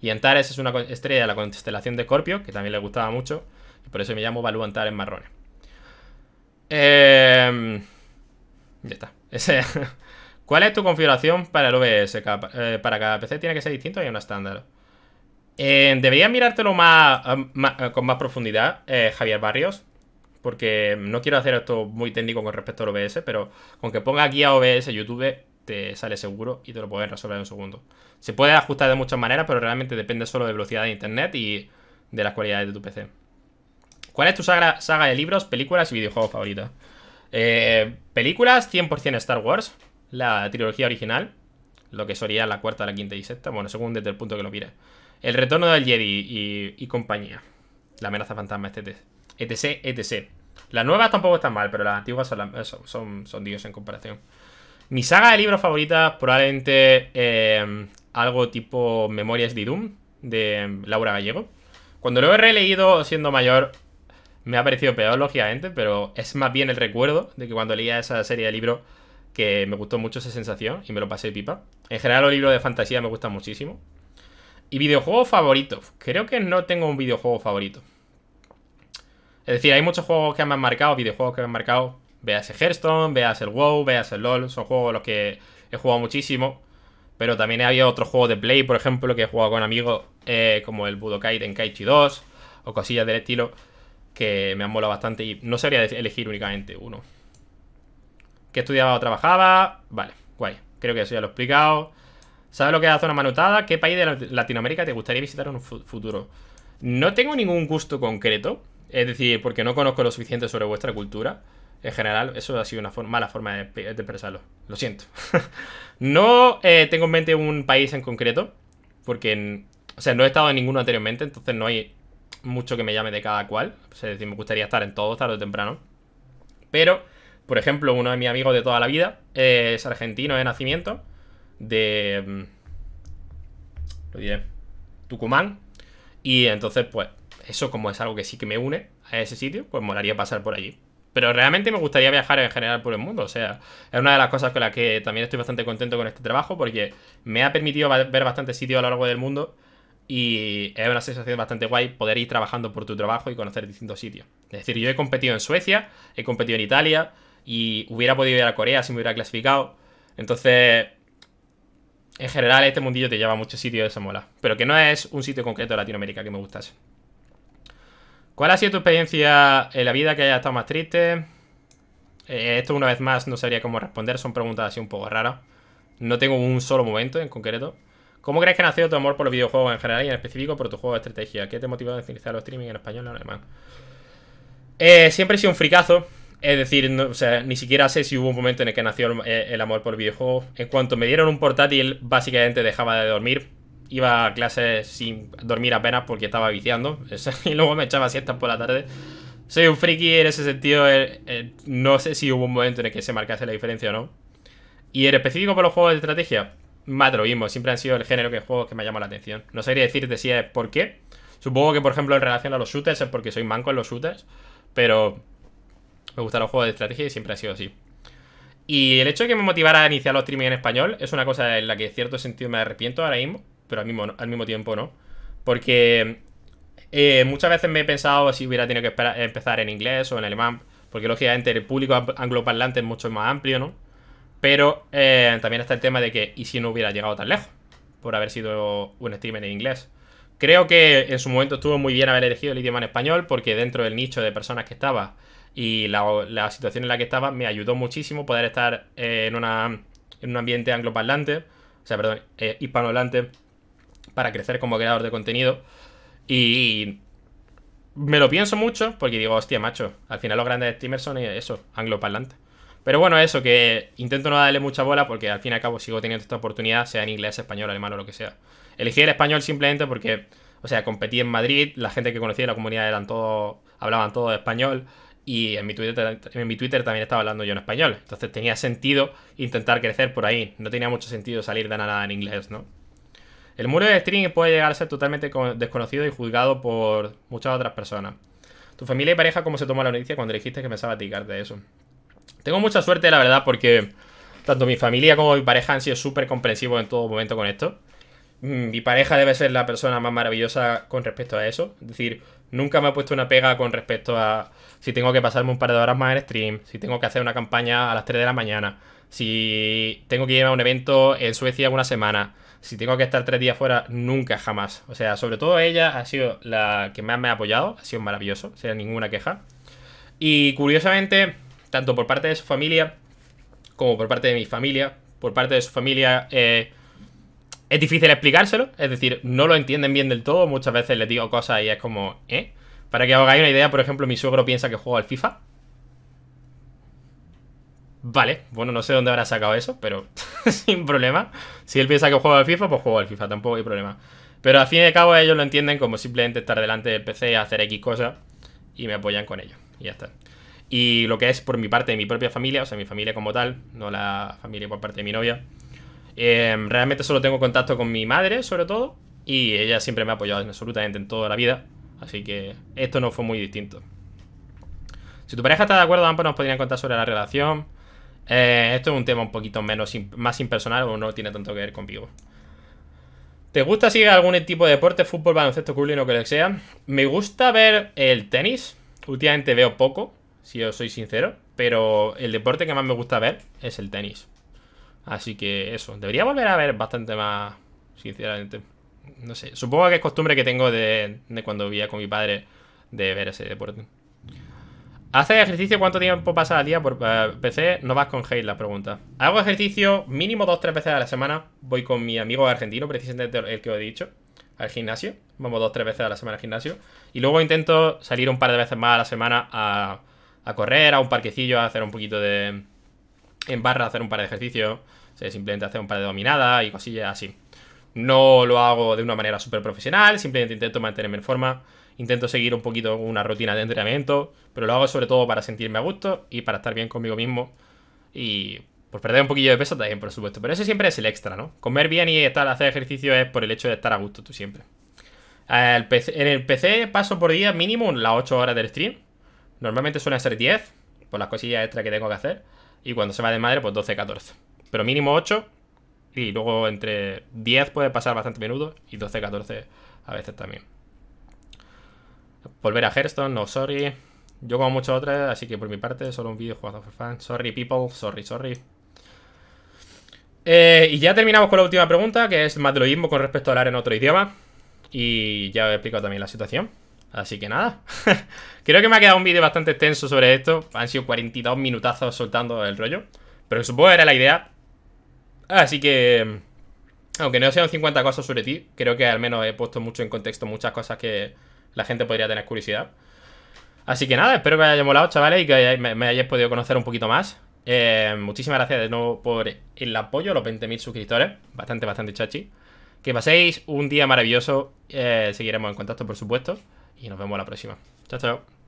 Y Antares es una estrella de la constelación de Escorpio, que también le gustaba mucho. Y por eso me llamo Balú Antares Marrones. Eh, ya está. Ese. ¿Cuál es tu configuración para el OBS? Eh, para cada PC tiene que ser distinto y una estándar. Eh, deberías mirártelo más, eh, con más profundidad, Javier Barrios. Porque no quiero hacer esto muy técnico con respecto al OBS, pero con que ponga aquí a OBS YouTube te sale seguro y te lo puedes resolver en un segundo. Se puede ajustar de muchas maneras, pero realmente depende solo de velocidad de internet y de las cualidades de tu PC. ¿Cuál es tu saga, de libros, películas y videojuegos favoritos? películas, 100% Star Wars la trilogía original, lo que sería la cuarta, la quinta y sexta, bueno, según desde el punto que lo mire. El retorno del Jedi y, compañía. La amenaza fantasma, etc. etc, etc. Las nuevas tampoco están mal, pero las antiguas son, son, dios en comparación. Mi saga de libros favoritas, probablemente eh, algo tipo Memorias de Doom, de Laura Gallego. Cuando lo he releído siendo mayor, me ha parecido peor, lógicamente, pero es más bien el recuerdo de que cuando leía esa serie de libros que me gustó mucho esa sensación y me lo pasé pipa. En general los libros de fantasía me gustan muchísimo. Y videojuego favorito. Creo que no tengo un videojuego favorito. Es decir, hay muchos juegos que me han marcado, videojuegos que me han marcado. Veas el Hearthstone, veas el WoW, veas el LoL. Son juegos los que he jugado muchísimo. Pero también había otros juegos de Play, por ejemplo, que he jugado con amigos, eh, como el Budokai Tenkaichi 2 o cosillas del estilo, que me han molado bastante y no sabría elegir únicamente uno. ¿Qué estudiaba o trabajaba? Vale, guay. Creo que eso ya lo he explicado. ¿Sabes lo que es la zona manutada? ¿Qué país de Latinoamérica te gustaría visitar en un futuro? No tengo ningún gusto concreto. Es decir, porque no conozco lo suficiente sobre vuestra cultura. En general, eso ha sido una mala forma de, expresarlo. Lo siento. no eh, tengo en mente un país en concreto. Porque, o sea, no he estado en ninguno anteriormente. Entonces no hay mucho que me llame de cada cual. Es decir, me gustaría estar en todo tarde o temprano. Pero por ejemplo, uno de mis amigos de toda la vida es argentino de nacimiento, de... Mm, lo diré, Tucumán. Y entonces, pues, eso como es algo que sí que me une a ese sitio, pues molaría pasar por allí. Pero realmente me gustaría viajar en general por el mundo. O sea, es una de las cosas con las que también estoy bastante contento con este trabajo porque me ha permitido ver bastantes sitios a lo largo del mundo y es una sensación bastante guay poder ir trabajando por tu trabajo y conocer distintos sitios. Es decir, yo he competido en Suecia, he competido en Italia, y hubiera podido ir a Corea si me hubiera clasificado. Entonces, en general, este mundillo te lleva a muchos sitios de esa mola. Pero que no es un sitio concreto de Latinoamérica que me gustase. ¿Cuál ha sido tu experiencia en la vida que haya estado más triste? Eh, esto una vez más no sabría cómo responder, son preguntas así un poco raras. No tengo un solo momento en concreto. ¿Cómo crees que ha nacido tu amor por los videojuegos en general y en específico por tu juego de estrategia? ¿Qué te motivó a iniciar los streaming en español o en alemán? Eh, siempre he sido un fricazo. Es decir, o sea, ni siquiera sé si hubo un momento en el que nació el, amor por videojuegos. En cuanto me dieron un portátil, básicamente dejaba de dormir. Iba a clases sin dormir apenas porque estaba viciando. Y luego me echaba siestas por la tarde. Soy un friki en ese sentido. Eh, eh, no sé si hubo un momento en el que se marcase la diferencia o no. Y en específico por los juegos de estrategia, más. Siempre han sido el género de juegos que me llama la atención. No sabría decirte si es por qué. Supongo que, por ejemplo, en relación a los shooters es porque soy manco en los shooters. Pero me gustan los juegos de estrategia y siempre ha sido así. Y el hecho de que me motivara a iniciar los streaming en español es una cosa en la que en cierto sentido me arrepiento ahora mismo, pero al mismo, al mismo tiempo no. Porque eh, muchas veces me he pensado si hubiera tenido que empezar en inglés o en alemán, porque lógicamente el público angloparlante es mucho más amplio, ¿no? Pero eh, también está el tema de que, ¿y si no hubiera llegado tan lejos? Por haber sido un streamer en inglés. Creo que en su momento estuvo muy bien haber elegido el idioma en español, porque dentro del nicho de personas que estaba y la, situación en la que estaba me ayudó muchísimo poder estar eh, en, una, en un ambiente angloparlante, o sea, perdón, eh, hispanohablante, para crecer como creador de contenido. Y me lo pienso mucho porque digo, hostia, macho, al final los grandes streamers son eso, angloparlantes. Pero bueno, eso, que intento no darle mucha bola porque al fin y al cabo sigo teniendo esta oportunidad, sea en inglés, español, alemán o lo que sea. Elegí el español simplemente porque, o sea, competí en Madrid, la gente que conocía la comunidad eran todos, hablaban todo español. Y en mi, Twitter, en mi Twitter también estaba hablando yo en español. Entonces tenía sentido intentar crecer por ahí. No tenía mucho sentido salir de nada en inglés, ¿no? El muro de streaming puede llegar a ser totalmente desconocido y juzgado por muchas otras personas. ¿Tu familia y pareja cómo se tomó la noticia cuando dijiste que pensaba de eso? Tengo mucha suerte, la verdad, porque tanto mi familia como mi pareja han sido súper comprensivos en todo momento con esto. mm, mi pareja debe ser la persona más maravillosa con respecto a eso. Es decir, nunca me ha puesto una pega con respecto a si tengo que pasarme un par de horas más en stream, si tengo que hacer una campaña a las 3 de la mañana, si tengo que ir a un evento en Suecia una semana, si tengo que estar tres días fuera, nunca, jamás. O sea, sobre todo ella ha sido la que más me ha apoyado, ha sido maravilloso, sea, ninguna queja. Y curiosamente, tanto por parte de su familia como por parte de mi familia, por parte de su familia eh, es difícil explicárselo, es decir, no lo entienden bien del todo, muchas veces les digo cosas y es como, ¿eh? Para que os hagáis una idea, por ejemplo, mi suegro piensa que juego al FIFA. Vale, bueno, no sé dónde habrá sacado eso, pero sin problema. Si él piensa que juego al FIFA, pues juego al FIFA, tampoco hay problema. Pero al fin y al cabo ellos lo entienden como simplemente estar delante del PC, hacer X cosas y me apoyan con ello. Y ya está. Y lo que es por mi parte de mi propia familia, o sea, mi familia como tal, no la familia por parte de mi novia, Em, realmente solo tengo contacto con mi madre, sobre todo. Y ella siempre me ha apoyado absolutamente en toda la vida. Así que esto no fue muy distinto. Si tu pareja está de acuerdo, ambos nos podrían contar sobre la relación. Eh, esto es un tema un poquito menos más impersonal o no tiene tanto que ver conmigo. ¿Te gusta seguir algún tipo de deporte, fútbol, baloncesto, curling o que lo sea? Me gusta ver el tenis. Últimamente veo poco, si os soy sincero. Pero el deporte que más me gusta ver es el tenis. Así que eso, debería volver a ver bastante más, sinceramente. No sé, supongo que es costumbre que tengo de, cuando vivía con mi padre de ver ese deporte. ¿Haces ejercicio cuánto tiempo pasas al día por eh, PC? No vas con hate la pregunta. Hago ejercicio mínimo dos tres veces a la semana. Voy con mi amigo argentino, precisamente el que os he dicho, al gimnasio. Vamos dos tres veces a la semana al gimnasio. Y luego intento salir un par de veces más a la semana a, a correr, a un parquecillo, a hacer un poquito de, en barra hacer un par de ejercicios, simplemente hacer un par de dominadas y cosillas así. No lo hago de una manera súper profesional, simplemente intento mantenerme en forma, intento seguir un poquito una rutina de entrenamiento, pero lo hago sobre todo para sentirme a gusto y para estar bien conmigo mismo y por perder un poquillo de peso también, por supuesto. Pero ese siempre es el extra, ¿no? Comer bien y hacer ejercicio es por el hecho de estar a gusto tú siempre. en el PC paso por día mínimo las 8 horas del stream. Normalmente suelen ser 10, por las cosillas extra que tengo que hacer. Y cuando se va de madre, pues 12, 14. Pero mínimo 8. Y luego entre 10 puede pasar bastante menudo. Y 12, 14 a veces también. Volver a Hearthstone, no, sorry. Yo como muchos otros, así que por mi parte, solo un vídeo jugando for fun. Sorry, people, sorry, sorry. Eh, y ya terminamos con la última pregunta, que es más de lo mismo con respecto a hablar en otro idioma. Y ya he explicado también la situación. Así que nada. Creo que me ha quedado un vídeo bastante extenso sobre esto. Han sido 42 minutazos soltando el rollo. Pero supongo que era la idea. Así que... Aunque no sean 50 cosas sobre ti, creo que al menos he puesto mucho en contexto muchas cosas que la gente podría tener curiosidad. Así que nada, espero que os haya molado, chavales, y que me, hayáis podido conocer un poquito más. Eh, muchísimas gracias de nuevo por el apoyo, los 20.000 suscriptores. Bastante, bastante chachi. Que paséis un día maravilloso. Eh, seguiremos en contacto, por supuesto. Y nos vemos la próxima. Chao, chao.